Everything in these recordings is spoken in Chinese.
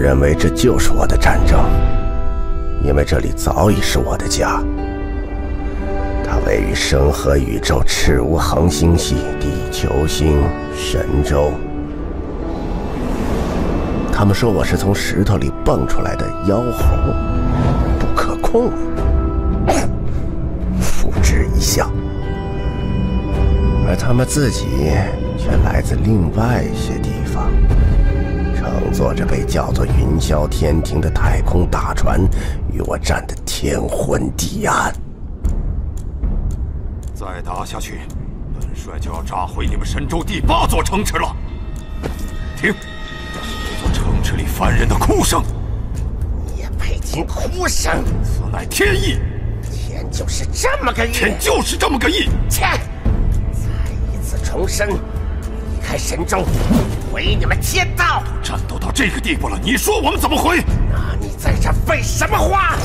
认为这就是我的战争，因为这里早已是我的家。它位于生和宇宙赤无恒星系地球星神州。他们说我是从石头里蹦出来的妖猴，不可控，付之一笑。而他们自己却来自另外一些地方，乘坐着被叫做云霄天庭的太空大船，与我战得天昏地暗。再打下去，本帅就要炸毁你们神州第八座城池了。听，这座城池里凡人的哭声，你也配听哭声？此乃天意，天就是这么个意，天就是这么个意。切！再一次重生，离开神州，回你们天道。战斗到这个地步了，你说我们怎么回？那你在这废什么话？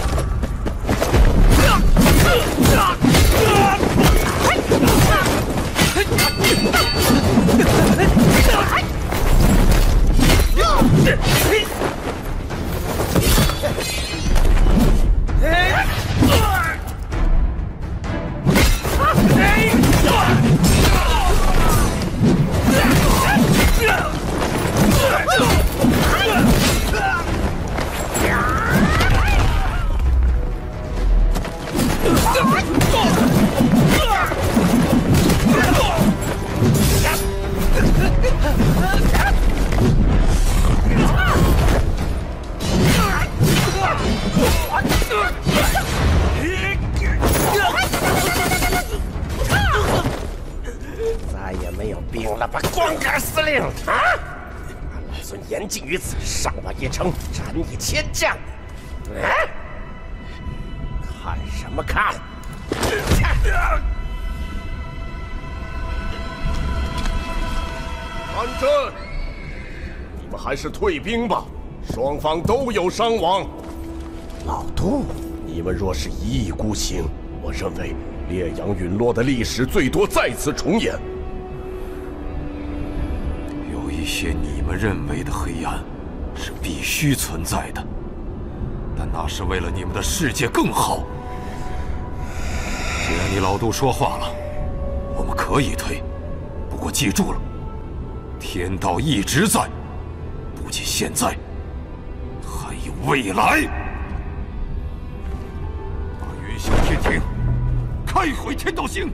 再也没有兵了。吧，光杆司令啊！老孙言尽于此，上我一城，斩你千将！啊！看什么看？安阵！你们还是退兵吧，双方都有伤亡。老杜，你们若是一意孤行，我认为烈阳陨落的历史最多再次重演。有一些你们认为的黑暗，是必须存在的，但那是为了你们的世界更好。既然你老杜说话了，我们可以退，不过记住了，天道一直在，不仅现在，还有未来。把云霄天庭开回天道星。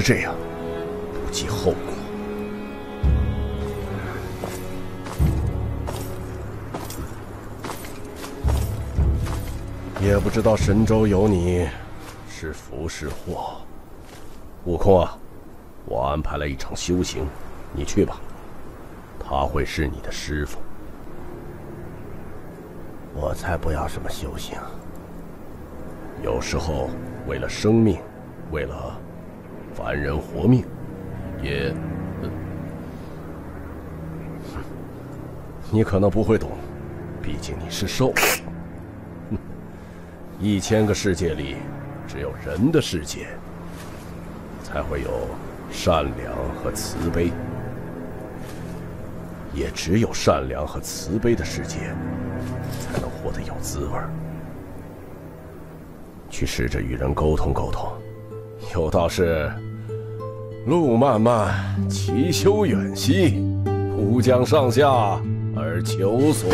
是这样，不计后果。也不知道神州有你是福是祸。悟空啊，我安排了一场修行，你去吧，他会是你的师傅。我才不要什么修行。有时候，为了生命，为了凡人活命，也……你可能不会懂，毕竟你是兽。一千个世界里，只有人的世界才会有善良和慈悲，也只有善良和慈悲的世界，才能活得有滋味。去试着与人沟通沟通。有道是：“路漫漫其修远兮，吾将上下而求索。”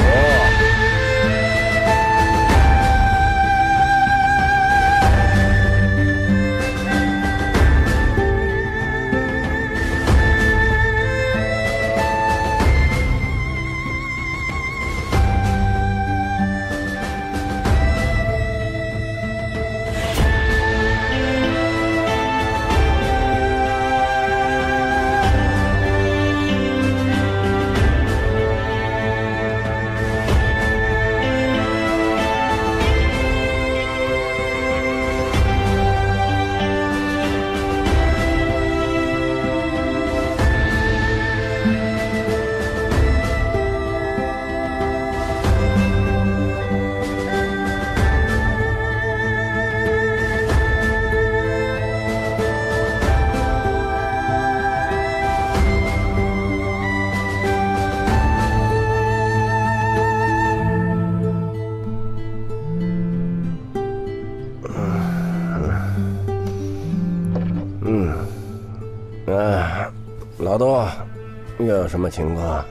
什么情况？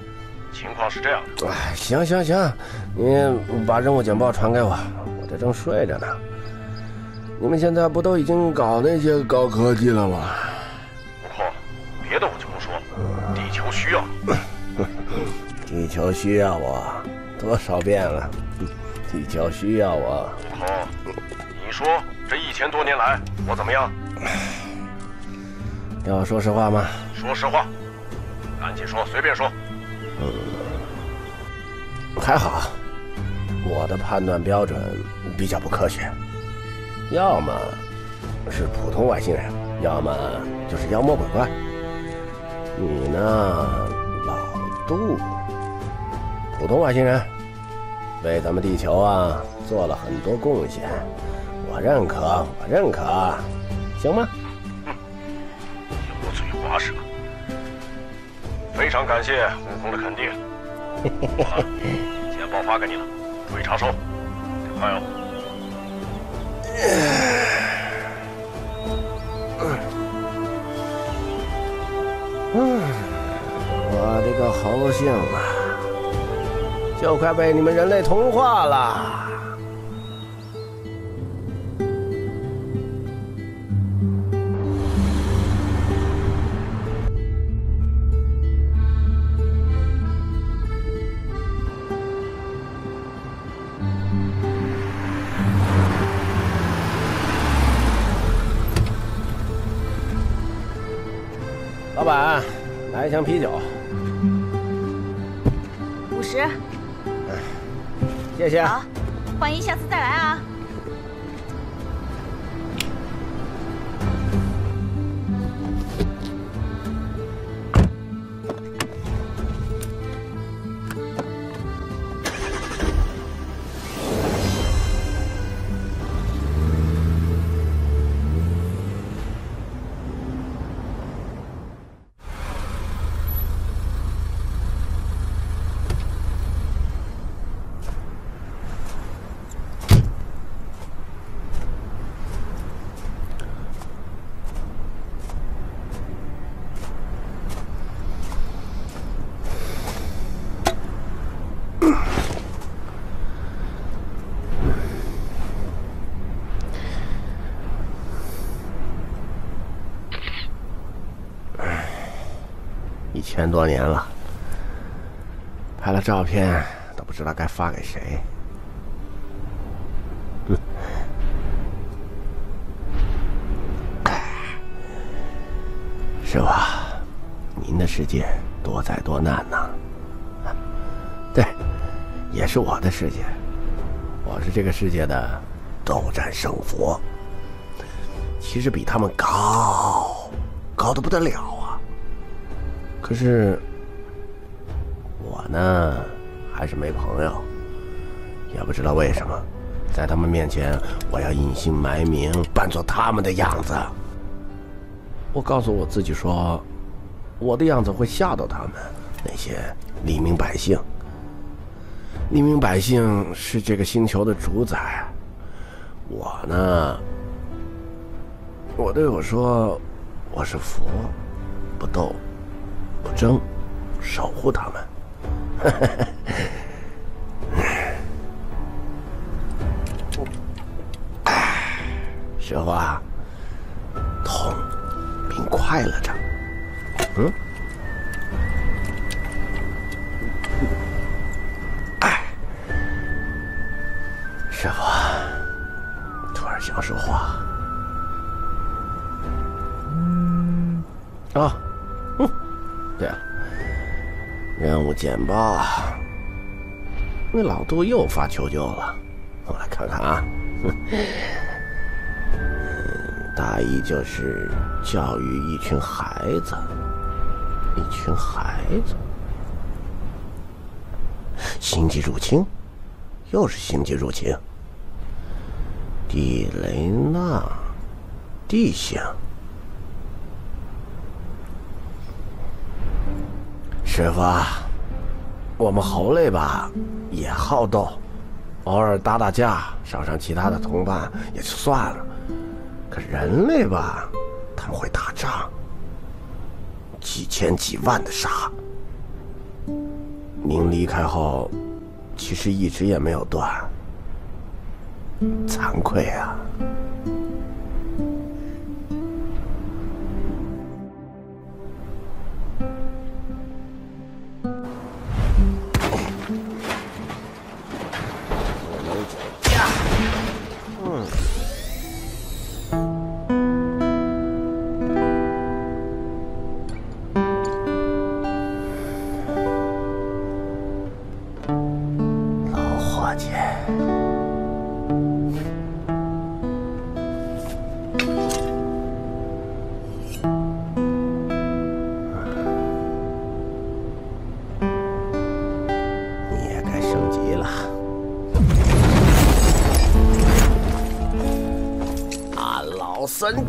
情况是这样的。哎，行行行，你把任务简报传给我，我这正睡着呢。你们现在不都已经搞那些高科技了吗？悟空，别的我就不说，地球需要你。地球需要我多少遍了？地球需要我。悟空，你说这一千多年来我怎么样？要说实话吗？说实话，说，随便说。嗯还好，我的判断标准比较不科学，要么是普通外星人，要么就是妖魔鬼怪。你呢，老杜？普通外星人，为咱们地球啊做了很多贡献，我认可，我认可，行吗？常感谢悟空的肯定。好 了，钱包发给你了，注意查收。还有，我的个猴性啊，就快被你们人类同化了！箱啤酒，五十，谢谢。好，欢迎下次再来啊！千多年了，拍了照片都不知道该发给谁。哼 是吧？您的世界多灾多难呐。对，也是我的世界。我是这个世界的斗战胜佛，其实比他们高，高的不得了。可是我呢，还是没朋友，也不知道为什么，在他们面前，我要隐姓埋名，扮作他们的样子。我告诉我自己说，我的样子会吓到他们那些黎民百姓。黎民百姓是这个星球的主宰，我呢，我对我说，我是佛，不斗。不争，守护他们。师傅啊，痛并快乐着。嗯，哎，师傅，突然想说话。嗯，啊。对了，任务简报，那老杜又发求救了，我来看看啊。大意就是教育一群孩子，一群孩子。星际入侵，又是星际入侵。地雷纳，地形。师傅，我们猴类吧也好斗，偶尔打打架，伤伤其他的同伴也就算了。可人类吧，他们会打仗，几千几万的杀。您离开后，其实一直也没有断，惭愧啊。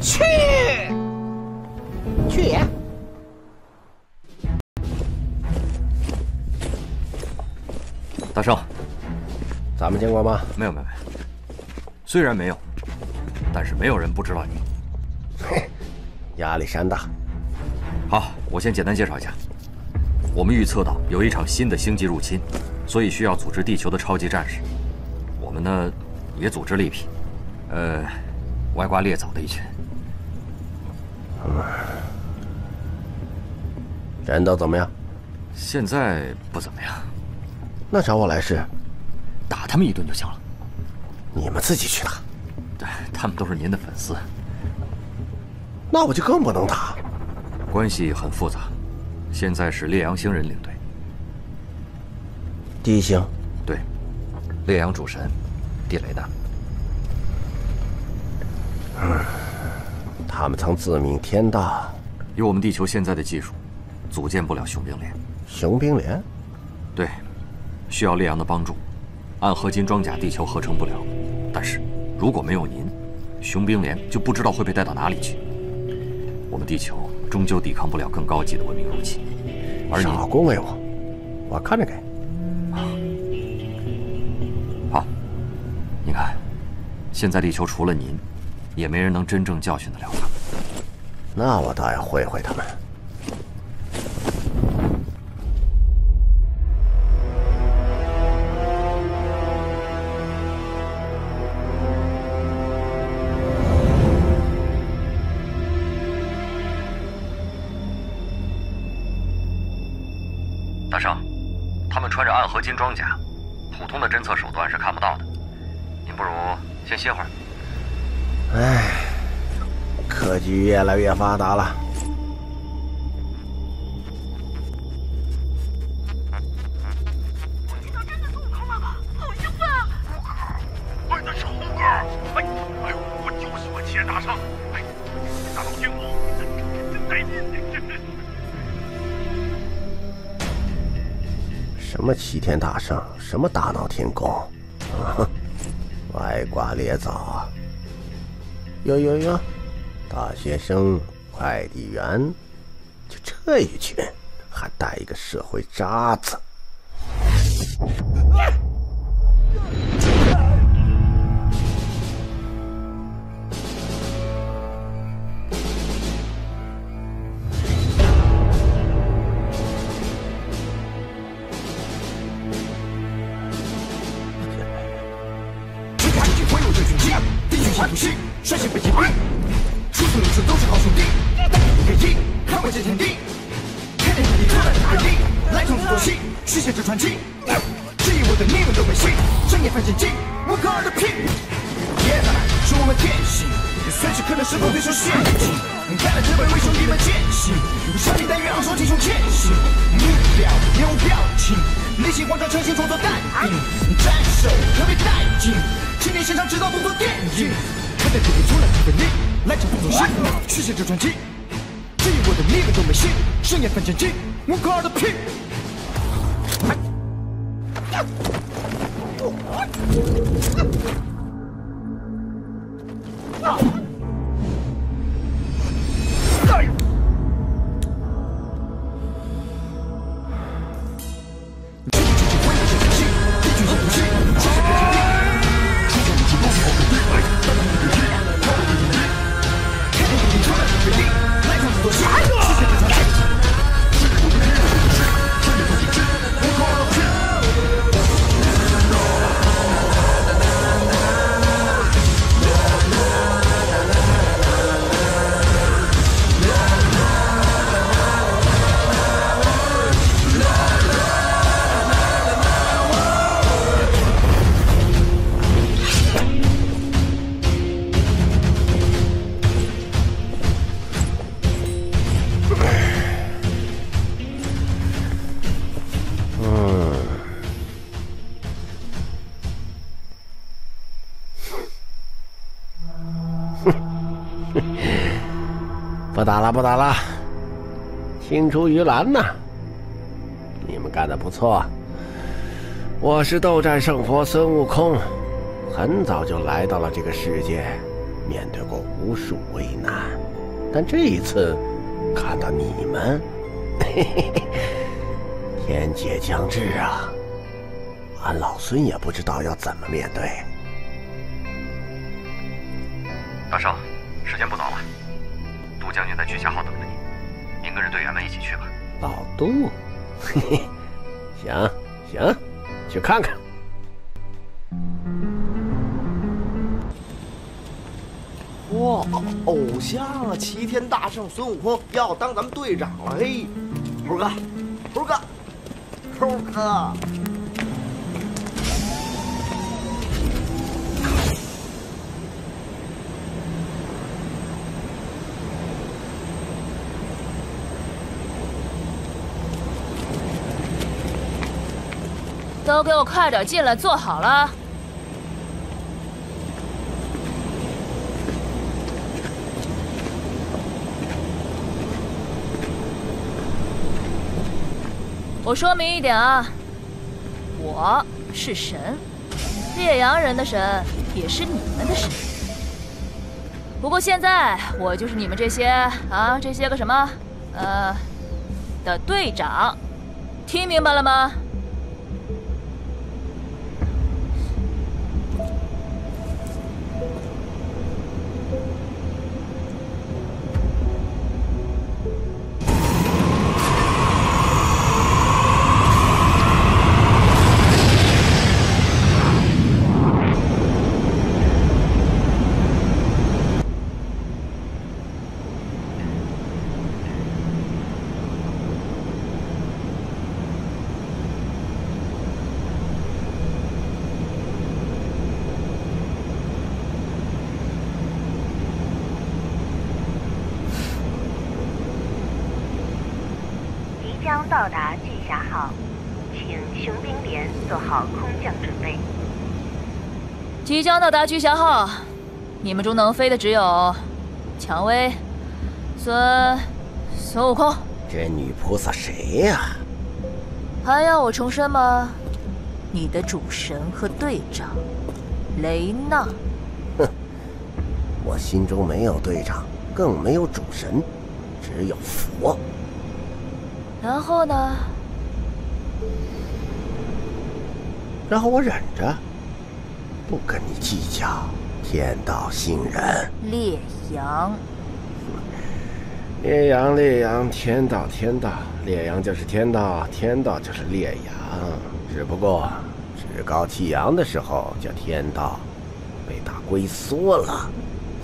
去，去也。大圣，咱们见过吗？没有，没有，没有。虽然没有，但是没有人不知道你。嘿，压力山大。好，我先简单介绍一下。我们预测到有一场新的星际入侵，所以需要组织地球的超级战士。我们呢，也组织了一批，呃，歪瓜裂枣的一群。人都怎么样？现在不怎么样。那找我来是？打他们一顿就行了。你们自己去打。对他们都是您的粉丝。那我就更不能打。关系很复杂。现在是烈阳星人领队。第一星。对。烈阳主神，地雷的。嗯。他们曾自命天大。以我们地球现在的技术。组建不了雄兵连，雄兵连，对，需要烈阳的帮助。暗合金装甲地球合成不了，但是如果没有您，雄兵连就不知道会被带到哪里去。我们地球终究抵抗不了更高级的文明入侵。而你少恭维我，我看着给。好，你看，现在地球除了您，也没人能真正教训得了他们。那我倒要会会他们。大少，他们穿着暗合金装甲，普通的侦测手段是看不到的。您不如先歇会儿。唉，科技越来越发达了。我真的入坑了，好兴奋啊！我的是猴哥，哎，哎，我就喜欢骑大圣，大老天宫，真带劲。什么齐天大圣，什么大闹天宫，啊，歪瓜裂枣。哟哟哟，大学生、快递员，就这一群，还带一个社会渣子。不打了，不打了。青出于蓝呐，你们干的不错。我是斗战胜佛孙悟空，很早就来到了这个世界，面对过无数危难，但这一次看到你们，天劫将至啊！俺老孙也不知道要怎么面对。大少，将军在军校号等着你，您跟着队员们一起去吧。老杜，嘿嘿，行行，去看看。哇，偶像啊！齐天大圣孙悟空要当咱们队长了，嘿，猴哥，猴哥，猴哥。都给我快点进来，坐好了。我说明一点啊，我是神，烈阳人的神，也是你们的神。不过现在我就是你们这些啊，这些个什么，呃，的队长，听明白了吗？将到达巨侠号，请雄兵连做好空降准备。即将到达巨侠号，你们中能飞的只有蔷薇、孙孙悟空。这女菩萨谁呀？还要我重申吗？你的主神和队长雷娜。哼，我心中没有队长，更没有主神，只有佛。然后呢？然后我忍着，不跟你计较。天道星人，烈阳，烈阳，烈阳，天道，天道，烈阳就是天道，天道就是烈阳。只不过趾高气扬的时候叫天道，被打龟缩了，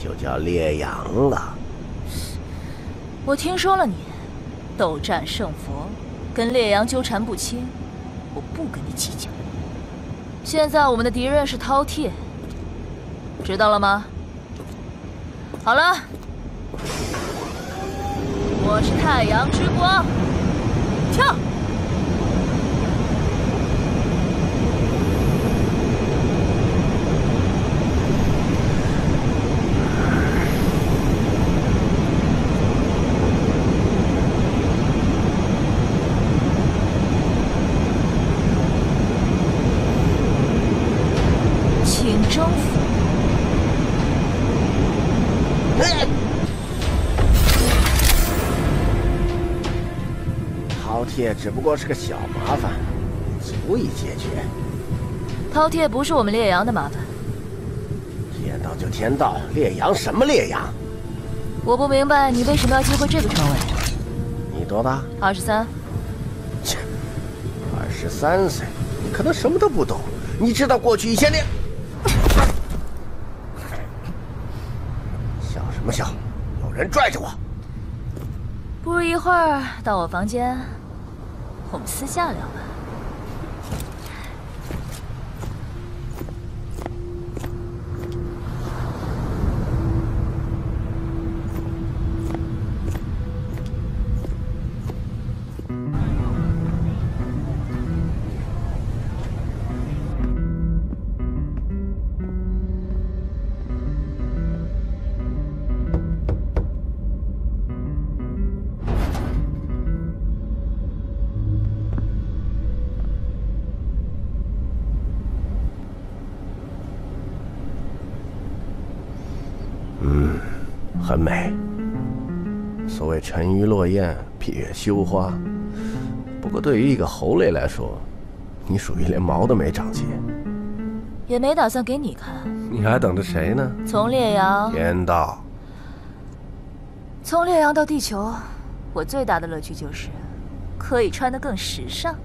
就叫烈阳了。我听说了你。斗战胜佛，跟烈阳纠缠不清，我不跟你计较。现在我们的敌人是饕餮，知道了吗？好了，我是太阳之光，跳。也只不过是个小麻烦，足以解决。饕餮不是我们烈阳的麻烦。天道就天道，烈阳什么烈阳？我不明白你为什么要忌讳这个称谓。你多大？二十三。切，二十三岁，你可能什么都不懂。你知道过去一千年？笑什么笑？有人拽着我。不如一会儿到我房间。我们私下聊吧。沉鱼落雁，闭月羞花。不过对于一个猴类来说，你属于连毛都没长齐。也没打算给你看。你还等着谁呢？从烈阳，天道。从烈阳到地球，我最大的乐趣就是可以穿得更时尚。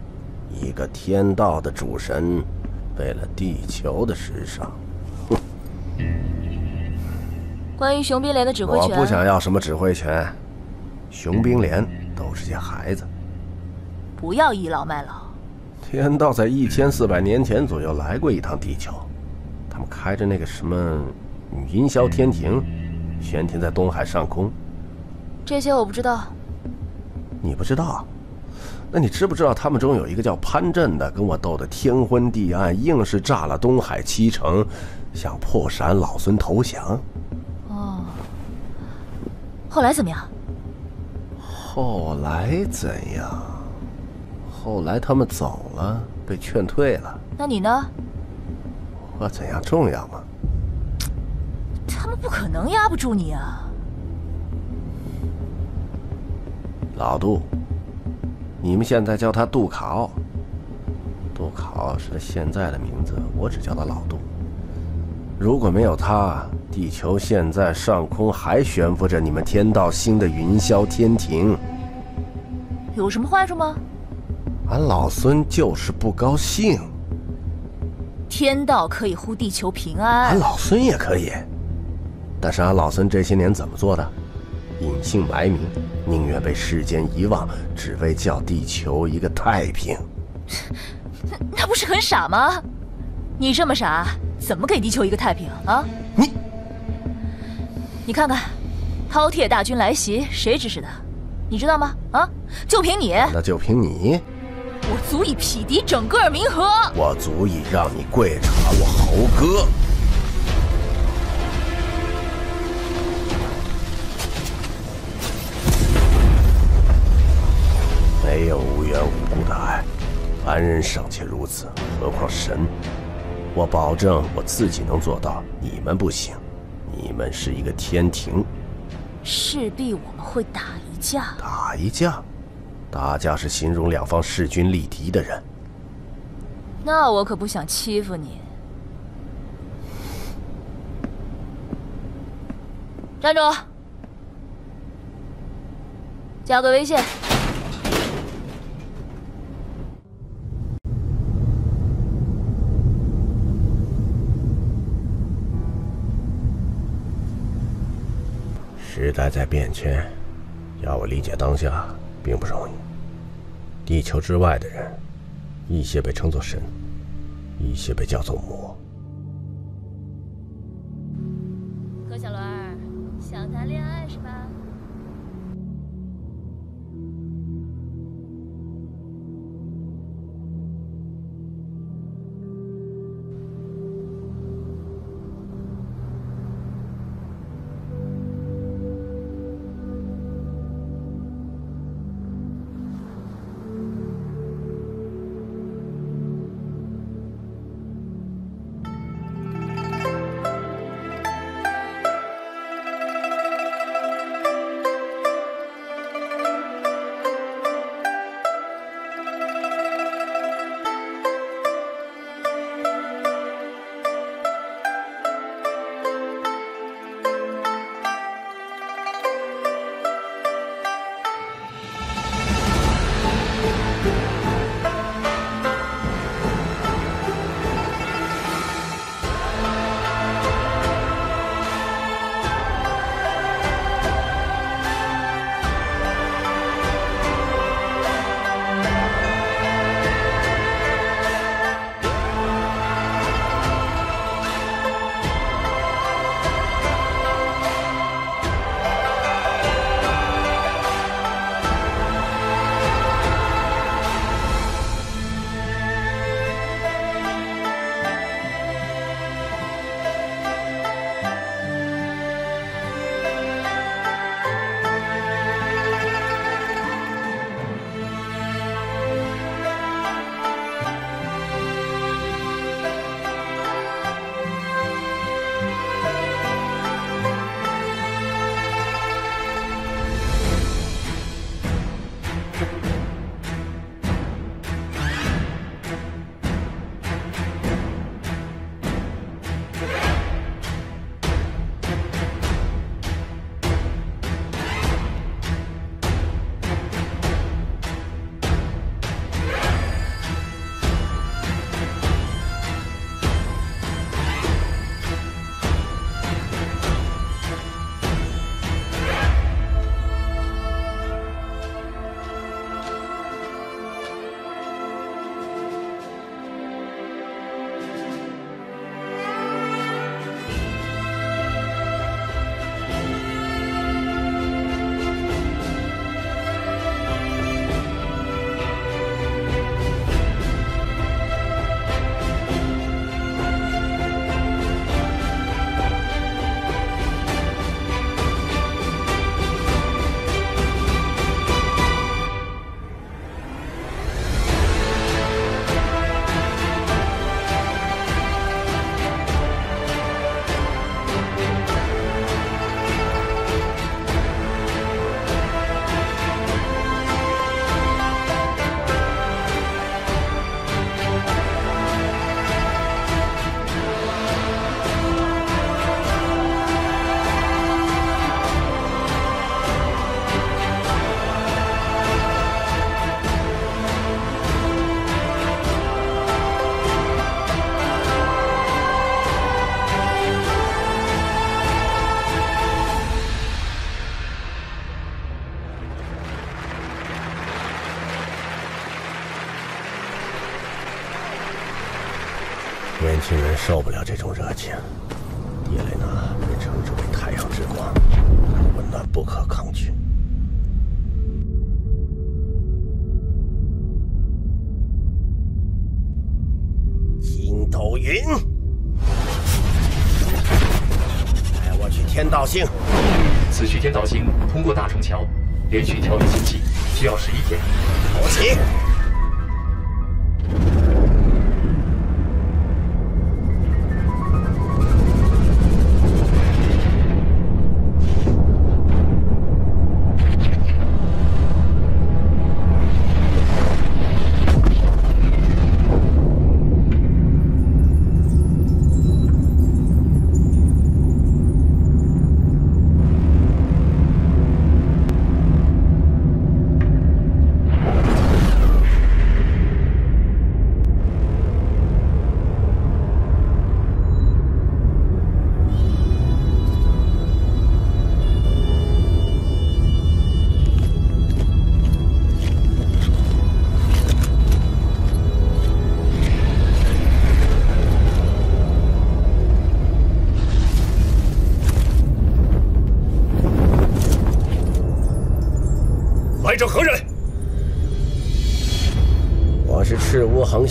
一个天道的主神，为了地球的时尚，哼。关于雄兵连的指挥权，我不想要什么指挥权。雄兵连都是些孩子。不要倚老卖老。天道在一千四百年前左右来过一趟地球，他们开着那个什么云霄天庭，悬停在东海上空。这些我不知道。你不知道？那你知不知道他们中有一个叫潘震的，跟我斗得天昏地暗，硬是炸了东海七城，想迫使俺老孙投降。哦。后来怎么样？后来怎样？后来他们走了，被劝退了。那你呢？我怎样重要吗？他们不可能压不住你啊！老杜，你们现在叫他杜卡奥。杜卡奥是他现在的名字，我只叫他老杜。如果没有他，地球现在上空还悬浮着你们天道星的云霄天庭。有什么坏处吗？俺老孙就是不高兴。天道可以护地球平安，俺老孙也可以。但是俺老孙这些年怎么做的？隐姓埋名，宁愿被世间遗忘，只为叫地球一个太平。那 那不是很傻吗？你这么傻，怎么给地球一个太平啊？你，你看看，饕餮大军来袭，谁指使的？你知道吗？啊，就凭你？那就凭你？我足以匹敌整个冥河，我足以让你跪查我猴哥。没有无缘无故的爱，凡人尚且如此，何况神？我保证我自己能做到，你们不行。你们是一个天庭，势必我们会打一架。打一架。打架是形容两方势均力敌的人，那我可不想欺负你。站住！加个微信。时代在变迁，要我理解当下，并不容易。地球之外的人，一些被称作神，一些被叫做魔。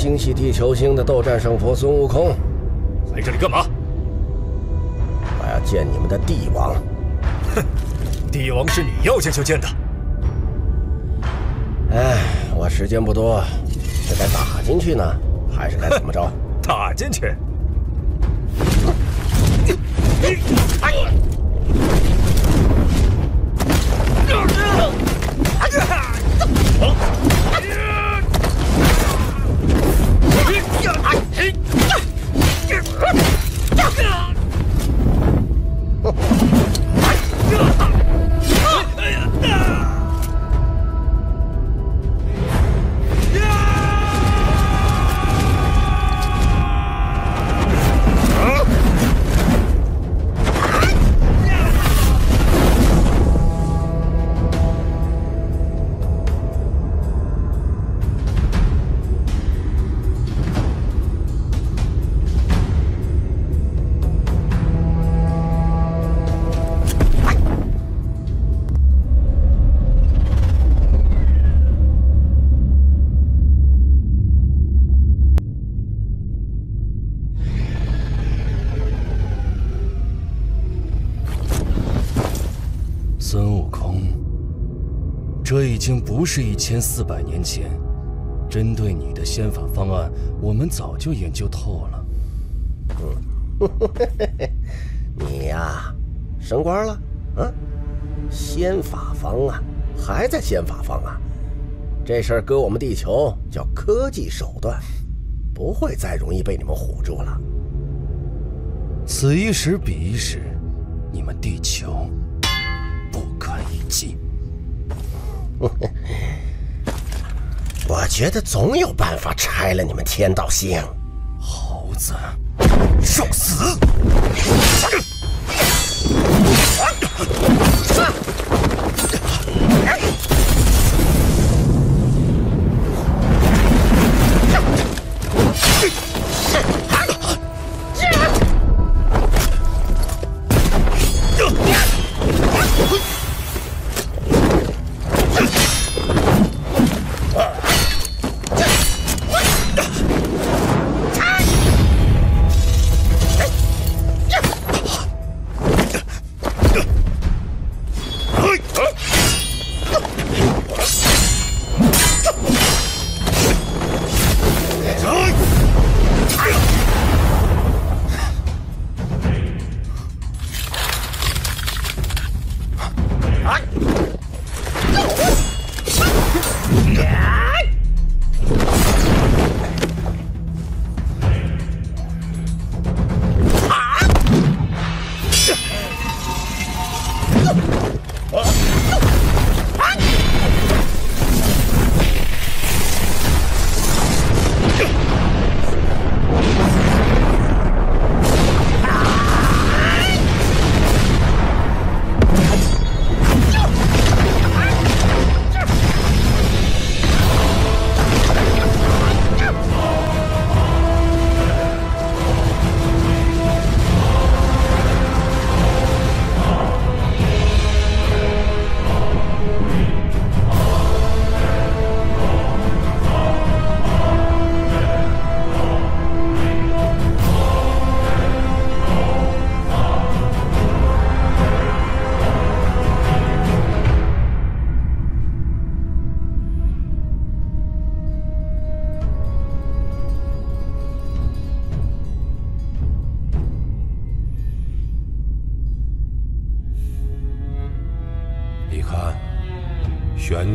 星系地球星的斗战胜佛孙悟空。来这里干嘛？我要见你们的帝王。哼，帝王是你要见就见的。哎，我时间不多，是该打进去呢，还是该怎么着？打进去。孙悟空，这已经不是一千四百年前。针对你的仙法方案，我们早就研究透了。嗯，你呀，升官了？啊，仙法方案还在仙法方案，这事儿搁我们地球叫科技手段，不会再容易被你们唬住了。此一时彼一时，你们地球。我觉得总有办法拆了你们天道星。猴子，受死！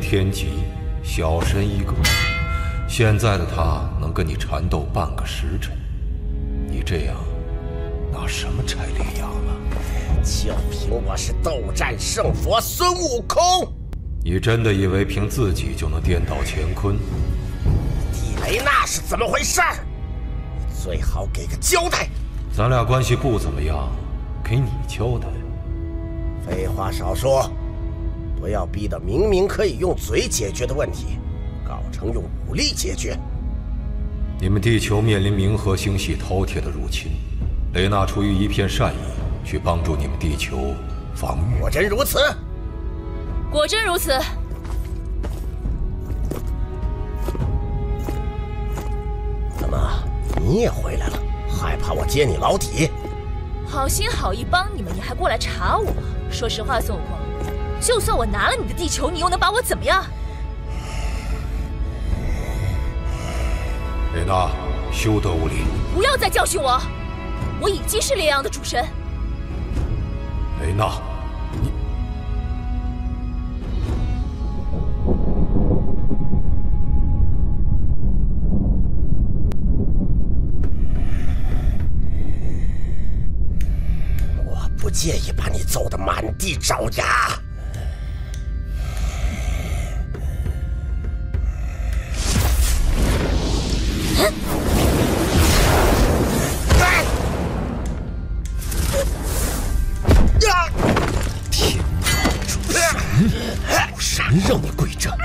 天极，小神一个。现在的他能跟你缠斗半个时辰，你这样拿什么拆烈阳啊？就凭我是斗战胜佛孙悟空？你真的以为凭自己就能颠倒乾坤？地雷那是怎么回事？你最好给个交代。咱俩关系不怎么样，给你交代。废话少说，不要逼得明明可以用嘴解决的问题，搞成用武力解决。你们地球面临冥河星系饕餮的入侵，雷娜出于一片善意，去帮助你们地球防御。果真如此？果真如此。怎么，你也回来了？害怕我揭你老底？好心好意帮你们，你还过来查我？说实话，孙悟空，就算我拿了你的地球，你又能把我怎么样？雷娜，休得无礼！不要再教训我，我已经是烈阳的主神。雷娜，你……我不介意把你揍得满地找牙。天道主神，主神让你跪着，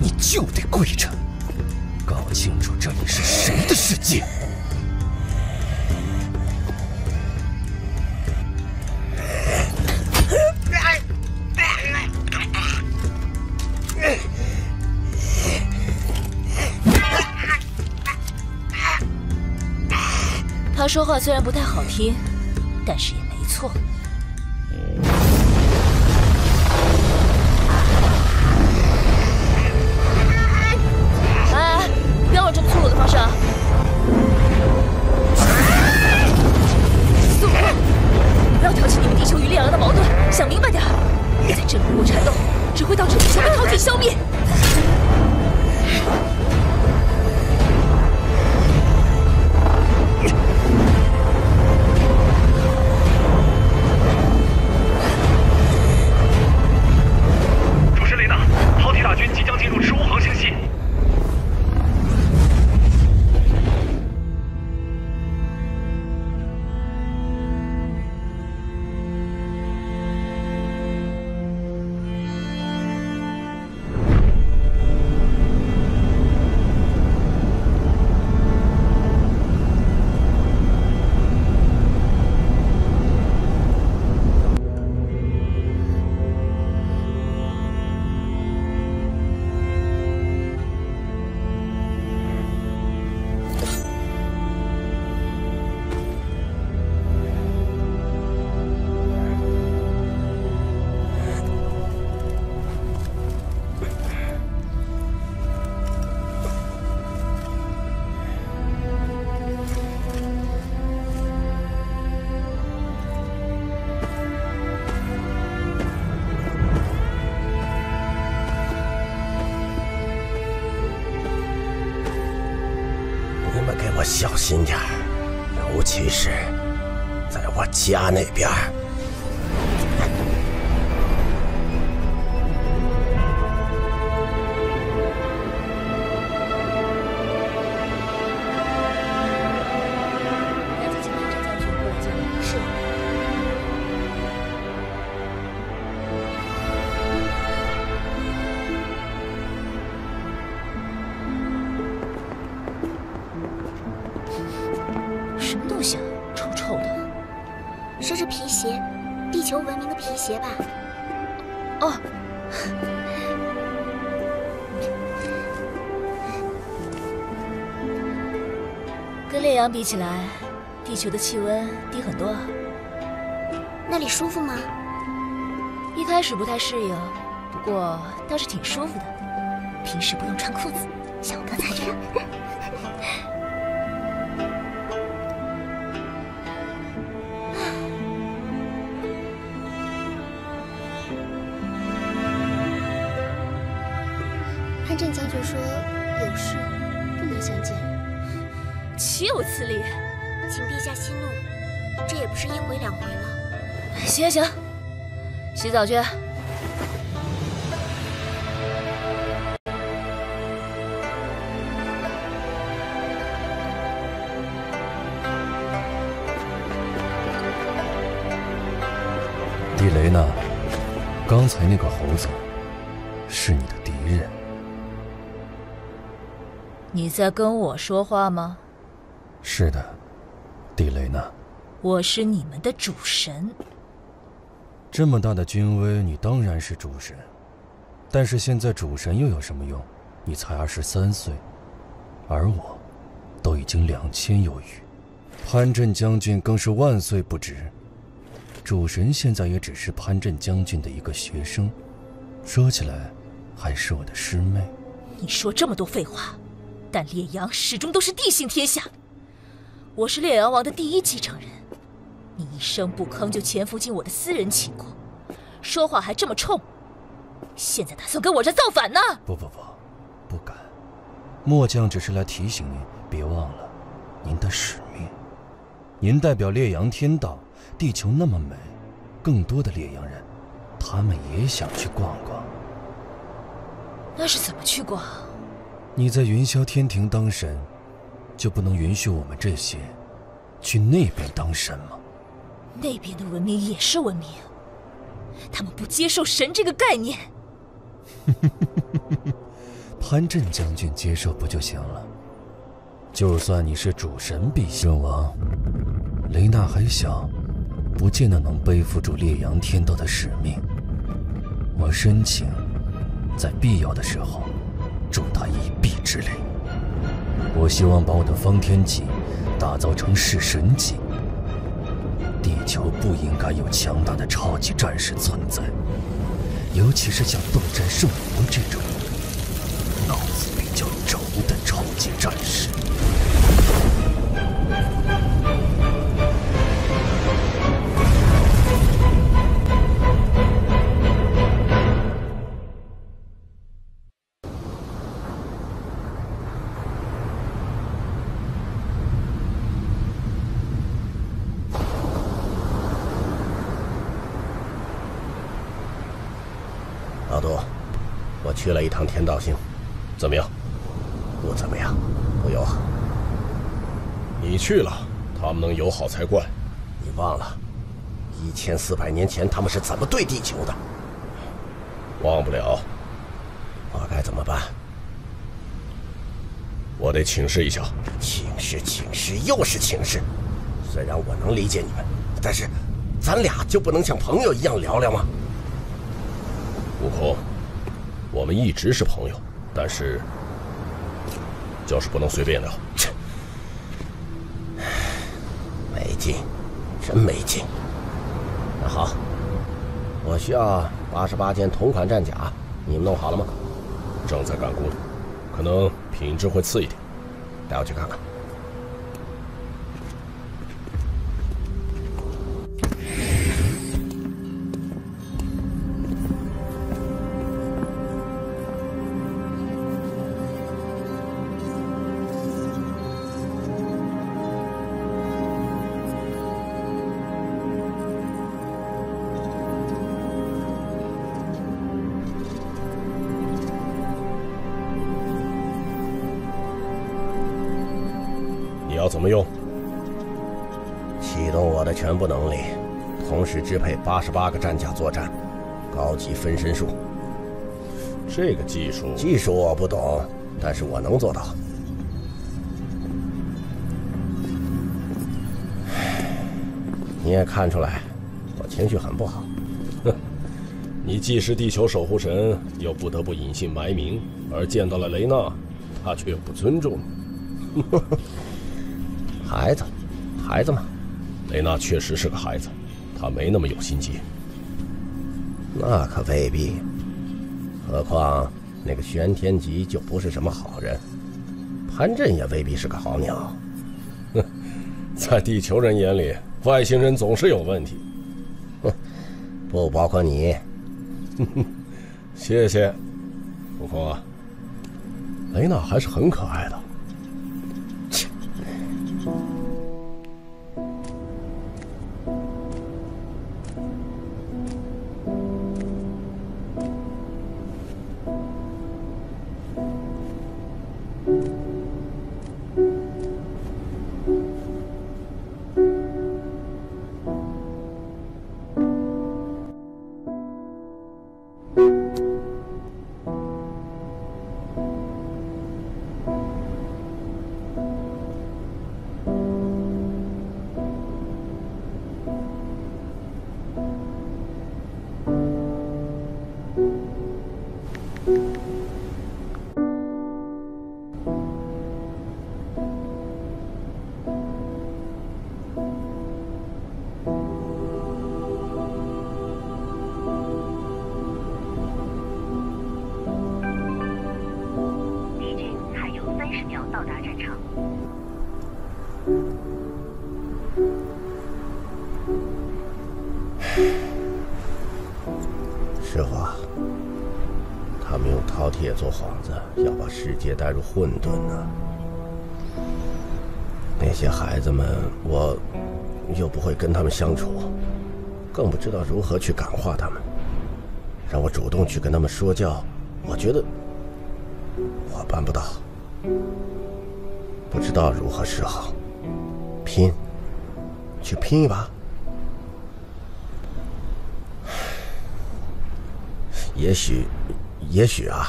你就得跪着。搞清楚这里是谁的世界。说话虽然不太好听，但是也没错。鞋吧？哦，跟烈阳比起来，地球的气温低很多。那里舒服吗？一开始不太适应，不过倒是挺舒服的。平时不用穿裤子，像我刚才这样。行行，洗澡去。地雷呢，刚才那个猴子是你的敌人。你在跟我说话吗？是的，地雷呢。我是你们的主神。这么大的军威，你当然是主神。但是现在主神又有什么用？你才二十三岁，而我，都已经两千有余。潘震将军更是万岁不止。主神现在也只是潘震将军的一个学生，说起来，还是我的师妹。你说这么多废话，但烈阳始终都是地心天下。我是烈阳王的第一继承人，你一声不吭就潜伏进我的私人寝宫，说话还这么冲，现在打算跟我这造反呢？不不不，不敢。末将只是来提醒您，别忘了您的使命。您代表烈阳天道。地球那么美，更多的烈阳人，他们也想去逛逛。那是怎么去逛？你在云霄天庭当神，就不能允许我们这些去那边当神吗？那边的文明也是文明，他们不接受神这个概念。潘震将军接受不就行了？就算你是主神陛下王，雷娜还小。不见得能背负住烈阳天道的使命。我申请，在必要的时候，助他一臂之力。我希望把我的方天戟打造成弑神戟。地球不应该有强大的超级战士存在，尤其是像斗战胜佛这种脑子比较轴的超级战士。去了一趟天道星，怎么样？不怎么样，不友好。你去了，他们能友好才怪。你忘了，一千四百年前他们是怎么对地球的？忘不了。我该怎么办？我得请示一下。请示，请示，又是请示。虽然我能理解你们，但是，咱俩就不能像朋友一样聊聊吗？悟空。我们一直是朋友，但是就是不能随便聊。切，没劲，真没劲。那好，我需要八十八件同款战甲，你们弄好了吗？正在赶工，可能品质会次一点，带我去看看。八十八个战甲作战，高级分身术。这个技术，技术我不懂，但是我能做到。你也看出来，我情绪很不好。哼，你既是地球守护神，又不得不隐姓埋名，而见到了雷娜，他却又不尊重你。孩子，孩子嘛，雷娜确实是个孩子，他没那么有心机。那可未必，何况那个玄天极就不是什么好人，潘震也未必是个好鸟。哼，在地球人眼里，外星人总是有问题。哼，不包括你。谢谢，悟空啊，雷娜还是很可爱把世界带入混沌呢。那些孩子们，我又不会跟他们相处，更不知道如何去感化他们。让我主动去跟他们说教，我觉得我办不到，不知道如何是好。拼，去拼一把。也许，也许啊，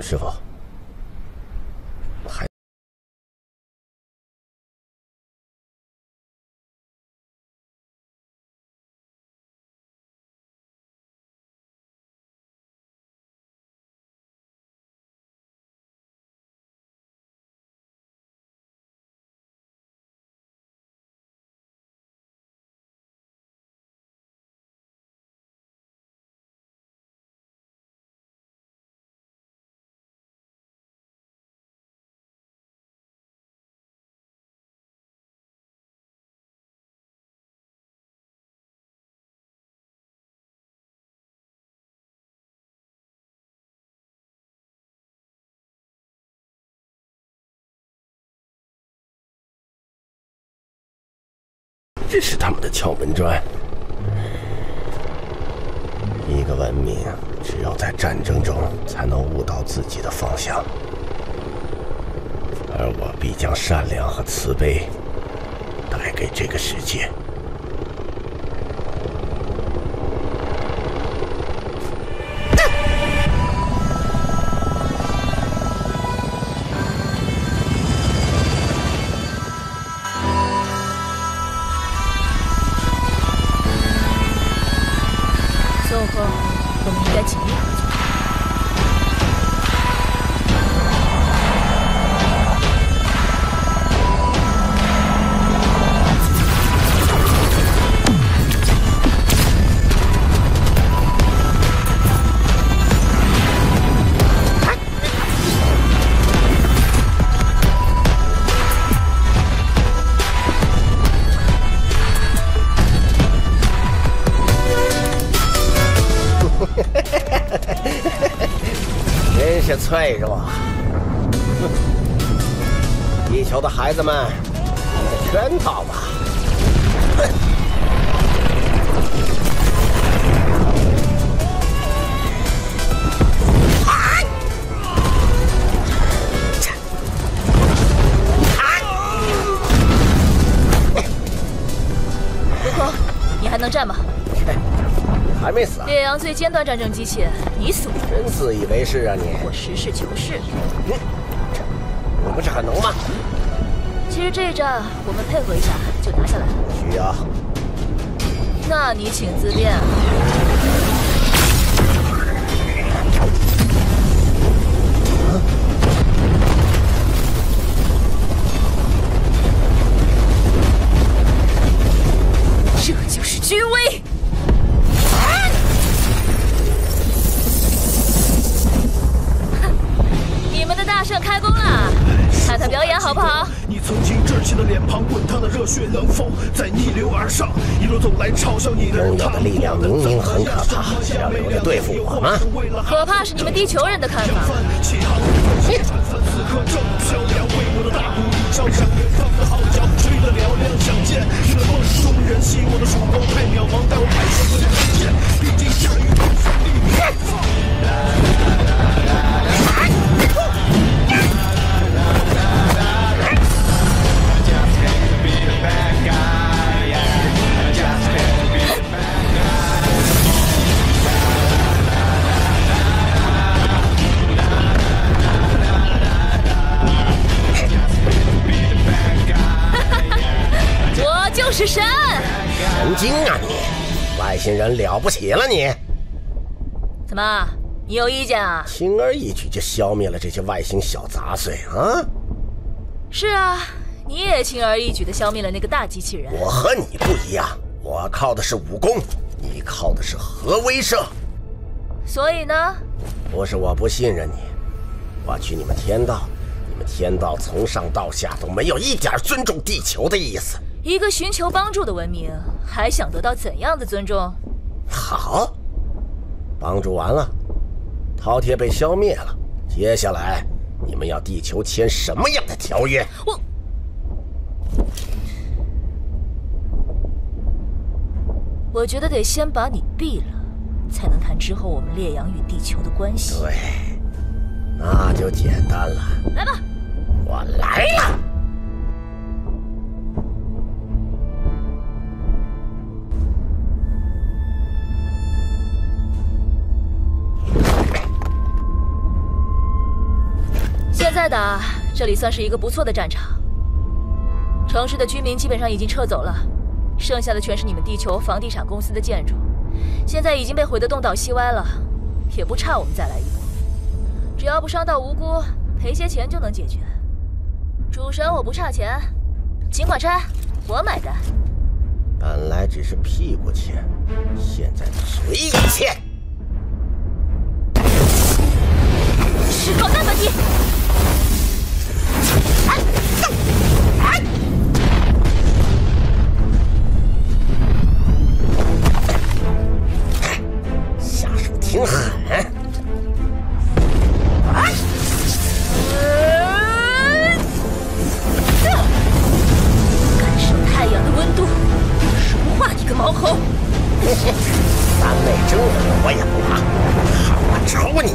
师傅，这是他们的敲门砖。一个文明只有在战争中才能悟到自己的方向，而我必将善良和慈悲带给这个世界。尖端战争机器，你死我真自以为是啊你！我实事求是。我不是很浓吗？其实这一战我们配合一下就拿下来了。需要。那你请自便。血能否在逆流而上，一路走来嘲笑你的人。拥的力量明明很可怕，要留着对付我吗？可怕是你们地球人的看法。人希望的曙光太渺茫，但我还是想。毕竟，外星人了不起了你！怎么，你有意见啊？轻而易举就消灭了这些外星小杂碎啊！是啊，你也轻而易举的消灭了那个大机器人。我和你不一样，我靠的是武功，你靠的是核威慑。所以呢？不是我不信任你，我去你们天道，你们天道从上到下都没有一点尊重地球的意思。一个寻求帮助的文明，还想得到怎样的尊重？好，帮助完了，饕餮被消灭了，接下来你们要地球签什么样的条约？我，我觉得得先把你毙了。才能谈之后我们烈阳与地球的关系。对，那就简单了。来吧，我来了。打这里算是一个不错的战场，城市的居民基本上已经撤走了，剩下的全是你们地球房地产公司的建筑。现在已经被毁得东倒西歪了，也不差我们再来一波。只要不伤到无辜，赔些钱就能解决。主神我不差钱，尽管拆，我买单。本来只是屁股钱，现在嘴也欠。石头大反击！挺狠！感受太阳的温度，融化你个毛猴！三昧真火我也不怕，看我抽你！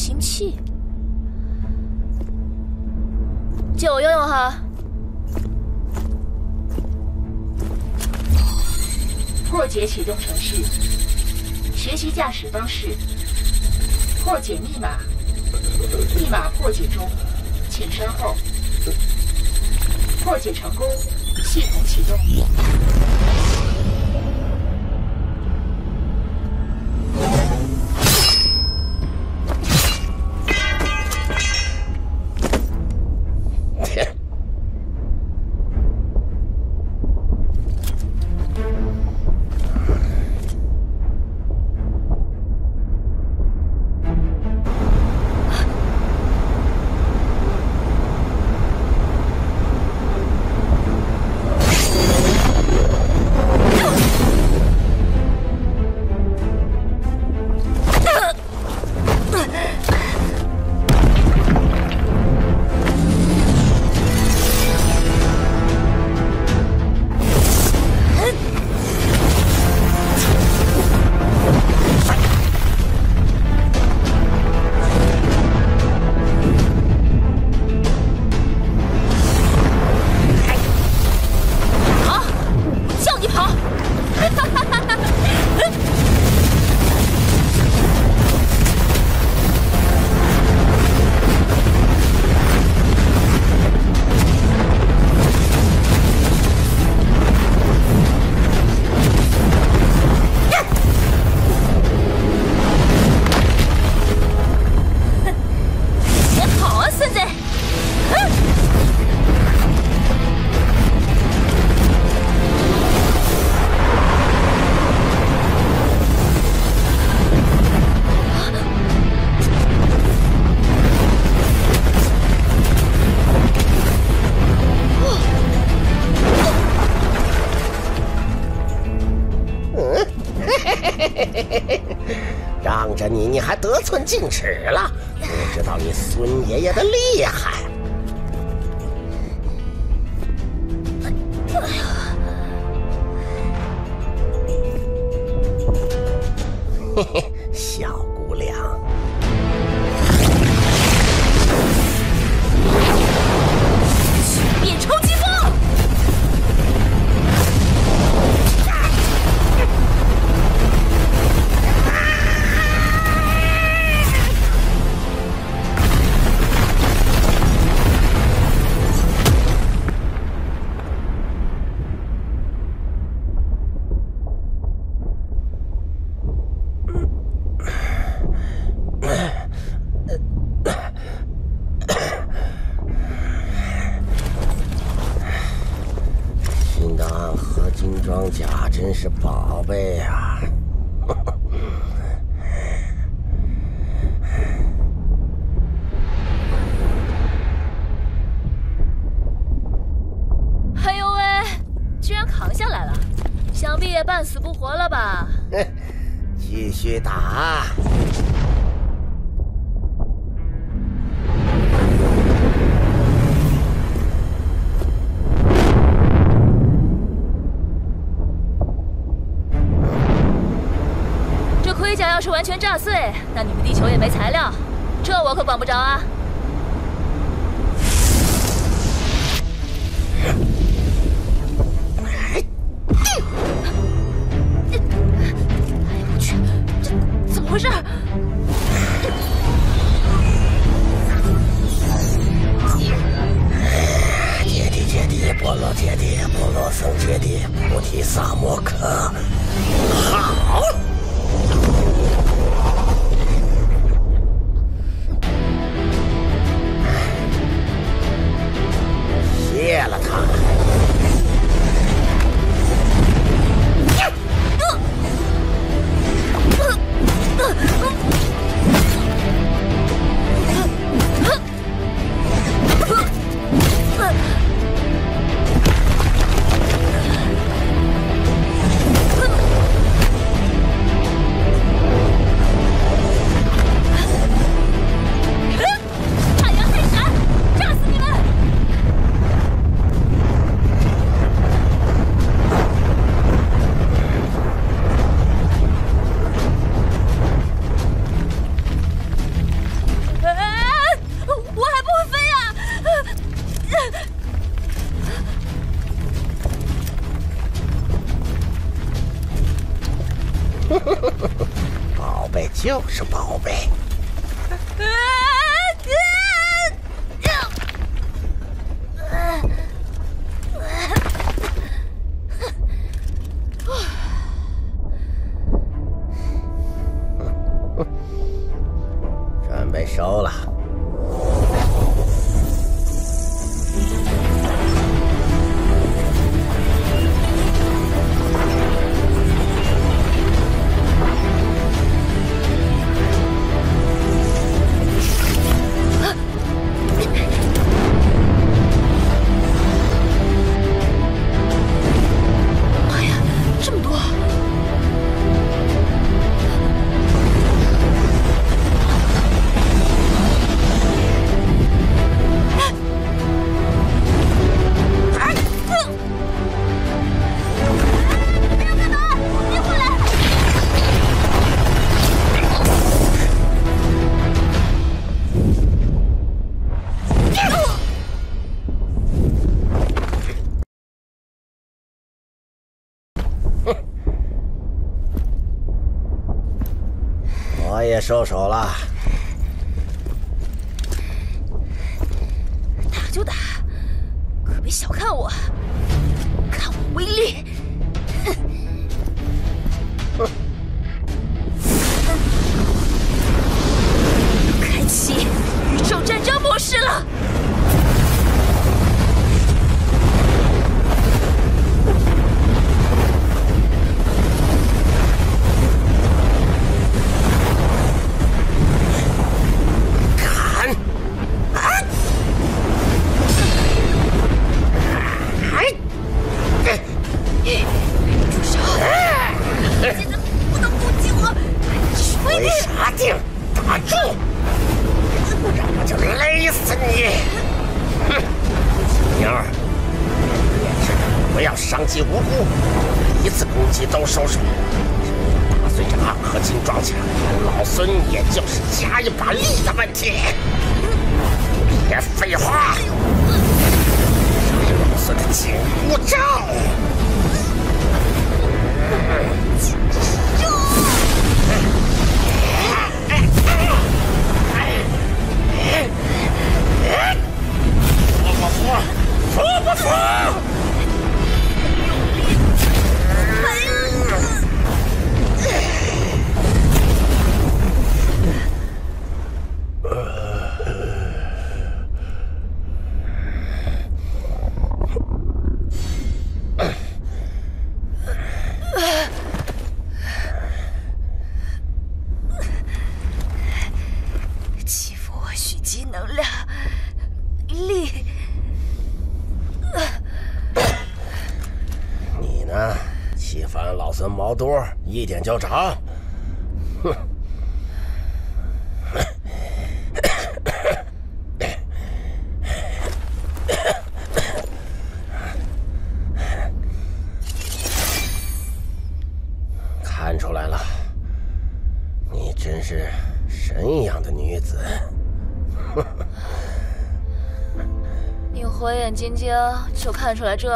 行器，借我用用哈。破解启动程序，学习驾驶方式，破解密码，密码破解中，请稍后。破解成功，系统启动。寸进尺了不知道你孙爷爷的厉害收手了。就看出来这？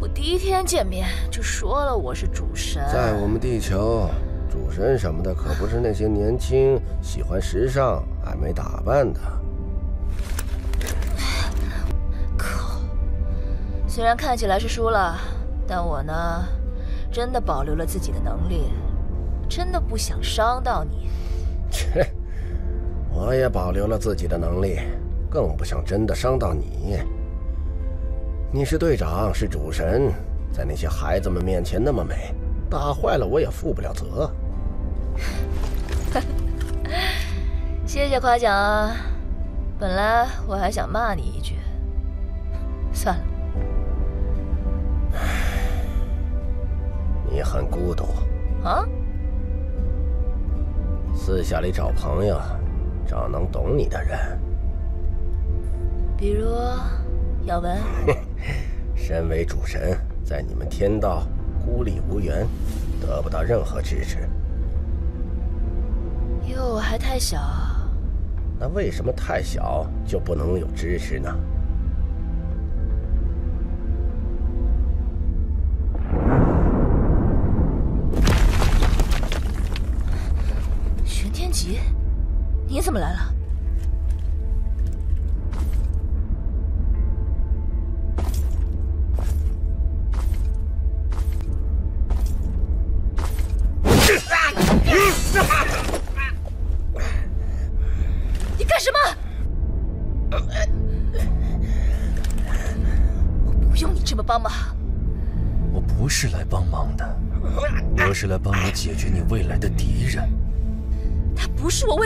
我第一天见面就说了我是主神，在我们地球，主神什么的可不是那些年轻、喜欢时尚、爱美打扮的。靠虽然看起来是输了，但我呢，真的保留了自己的能力，真的不想伤到你。切，我也保留了自己的能力，更不想真的伤到你。你是队长，是主神，在那些孩子们面前那么美，打坏了我也负不了责。谢谢夸奖啊！本来我还想骂你一句，算了。你很孤独啊？私下里找朋友，找能懂你的人。比如耀文。身为主神，在你们天道孤立无援，得不到任何支持。因为我还太小。那为什么太小就不能有支持呢？玄天极，你怎么来了？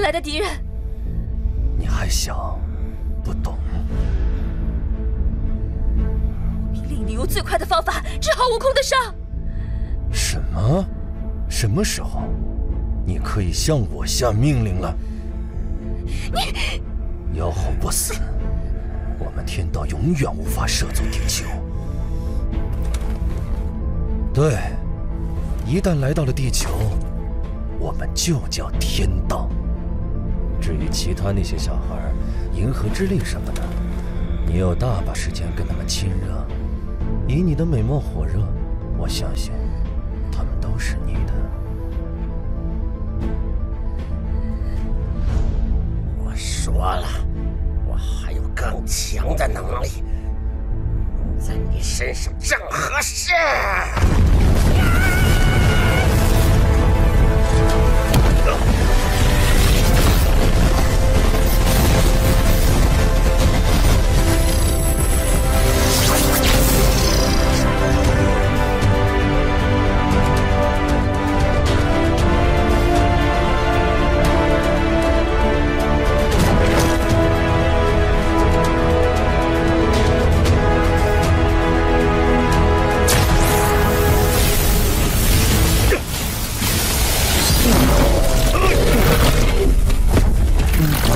来的敌人。你还小，不懂。我命令你用最快的方法治好悟空的伤。什么？什么时候？你可以向我下命令了？你妖猴不死，我们天道永远无法涉足地球。对，一旦来到了地球，我们就叫天道。至于其他那些小孩银河之力什么的你有大把时间跟他们亲热。以你的美貌火热我相信他们都是你的。我说了我还有更强的能力在你身上正合适。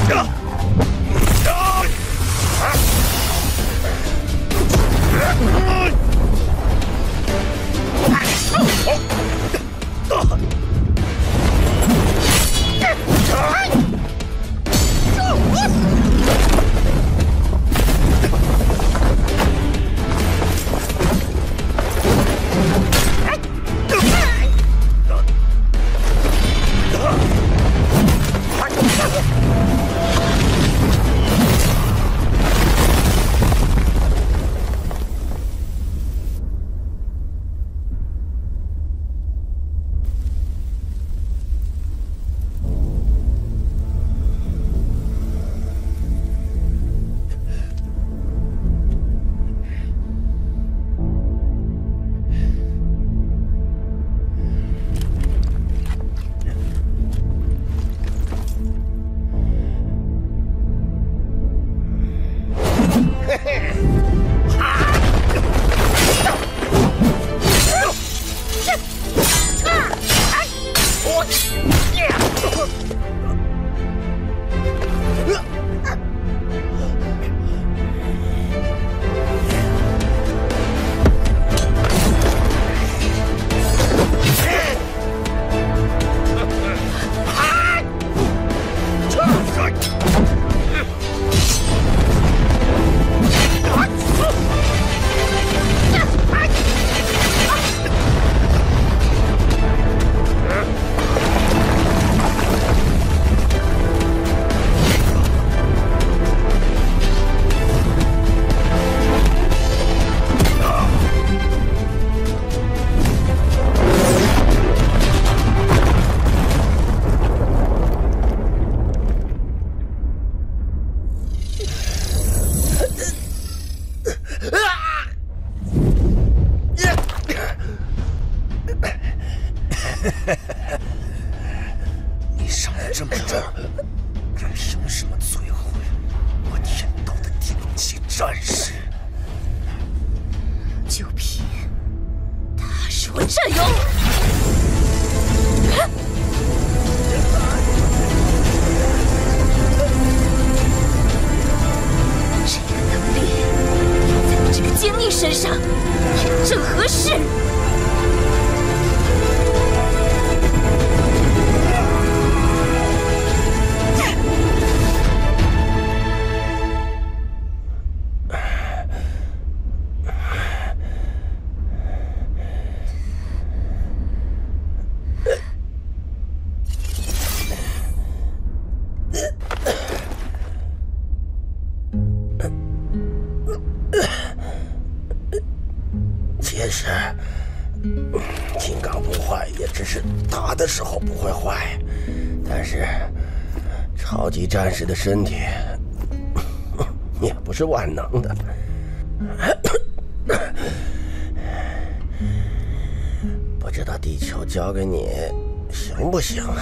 驾超级战士的身体也不是万能的。不知道地球交给你行不行啊？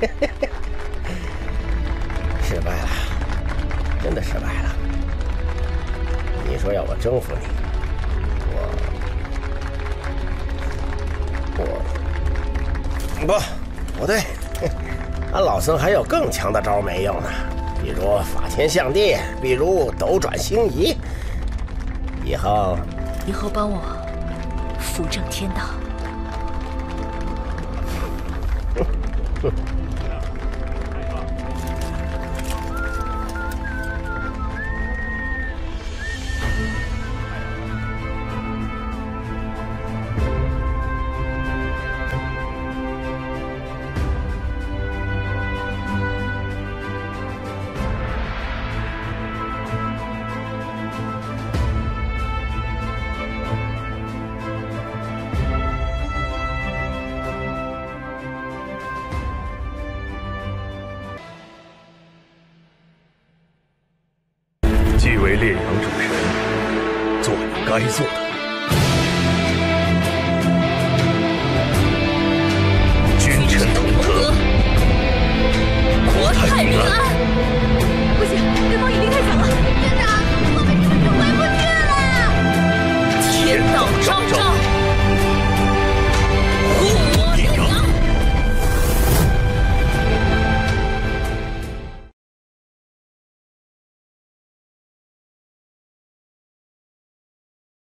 失败了，真的失败了。你说要我征服你，我我不不对，俺老孙还有更强的招没用呢，比如法天象地，比如斗转星移。以后以后帮我扶正天道。